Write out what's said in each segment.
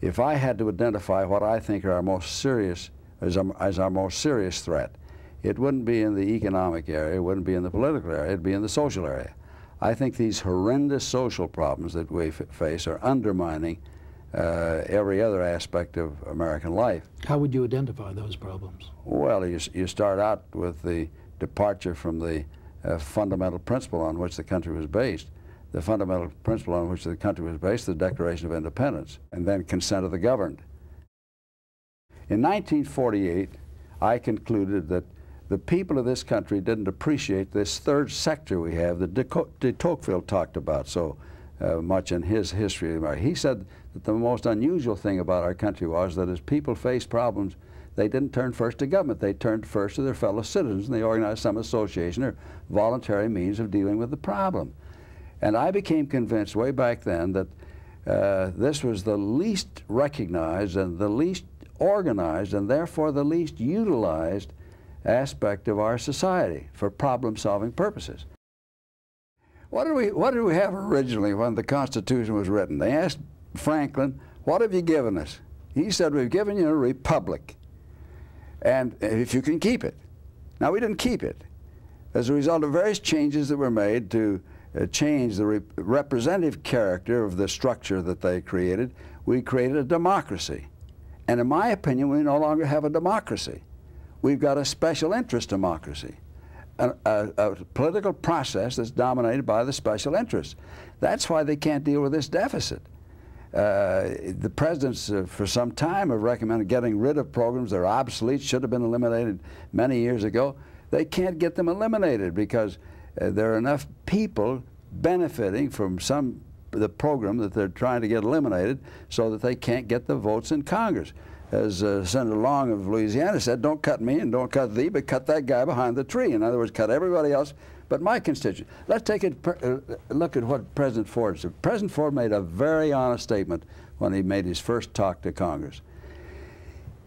if I had to identify what I think are our most serious, as our, as our most serious threat, it wouldn't be in the economic area, it wouldn't be in the political area, it'd be in the social area. I think these horrendous social problems that we face are undermining uh, every other aspect of American life. How would you identify those problems? Well, you, you start out with the departure from the uh, fundamental principle on which the country was based. The fundamental principle on which the country was based, the Declaration of Independence, and then consent of the governed. In 1948, I concluded that the people of this country didn't appreciate this third sector we have that de, Tocqueville talked about so uh, much in his history. He said that the most unusual thing about our country was that as people faced problems, they didn't turn first to government. They turned first to their fellow citizens, and they organized some association or voluntary means of dealing with the problem. And I became convinced way back then that uh, this was the least recognized and the least organized and therefore the least utilized aspect of our society for problem-solving purposes. What did, we, what did we have originally when the Constitution was written? They asked Franklin, what have you given us? He said, we've given you a republic, and if you can keep it. Now, we didn't keep it. As a result of various changes that were made to change the re representative character of the structure that they created, we created a democracy. And in my opinion, we no longer have a democracy. We've got a special interest democracy, a, a, a political process that's dominated by the special interests. That's why they can't deal with this deficit. Uh, the presidents uh, for some time have recommended getting rid of programs that are obsolete, should have been eliminated many years ago. They can't get them eliminated because uh, there are enough people benefiting from some the program that they're trying to get eliminated so that they can't get the votes in Congress as uh, Senator Long of Louisiana said, don't cut me and don't cut thee, but cut that guy behind the tree. In other words, cut everybody else but my constituents. Let's take a uh, look at what President Ford said. President Ford made a very honest statement when he made his first talk to Congress.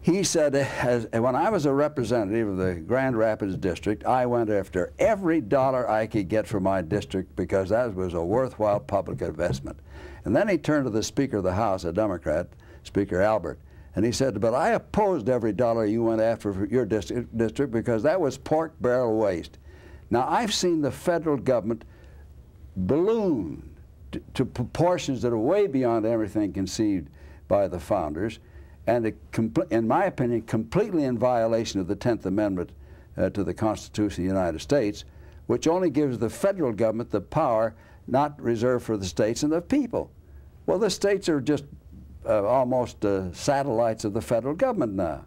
He said, as, when I was a representative of the Grand Rapids District, I went after every dollar I could get for my district because that was a worthwhile public investment. And then he turned to the Speaker of the House, a Democrat, Speaker Albert, and he said, but I opposed every dollar you went after for your district, district because that was pork barrel waste. Now, I've seen the federal government balloon to, to proportions that are way beyond everything conceived by the founders, and in my opinion, completely in violation of the 10th Amendment uh, to the Constitution of the United States, which only gives the federal government the power not reserved for the states and the people. Well, the states are just uh, almost uh, satellites of the federal government now.